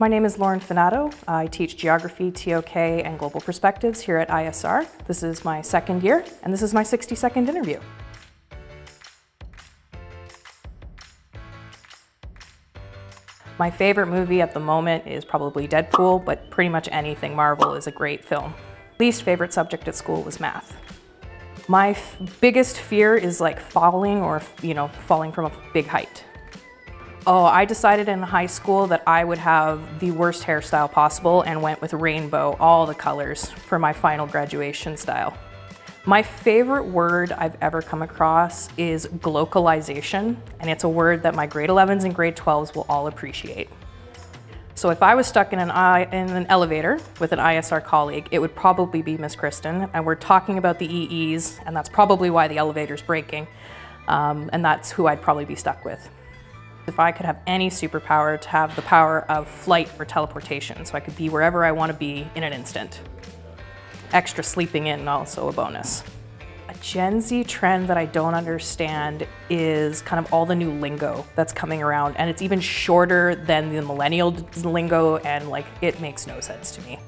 My name is Lauren Fenato. I teach Geography, TOK, and Global Perspectives here at ISR. This is my second year, and this is my 60-second interview. My favorite movie at the moment is probably Deadpool, but pretty much anything Marvel is a great film. Least favorite subject at school was math. My biggest fear is like falling or, you know, falling from a big height. Oh, I decided in high school that I would have the worst hairstyle possible and went with rainbow, all the colors, for my final graduation style. My favorite word I've ever come across is glocalization, and it's a word that my grade 11s and grade 12s will all appreciate. So if I was stuck in an, in an elevator with an ISR colleague, it would probably be Miss Kristen, and we're talking about the EEs, and that's probably why the elevator's breaking, um, and that's who I'd probably be stuck with. If I could have any superpower to have the power of flight or teleportation, so I could be wherever I want to be in an instant. Extra sleeping in also a bonus. A Gen Z trend that I don't understand is kind of all the new lingo that's coming around and it's even shorter than the millennial lingo and like it makes no sense to me.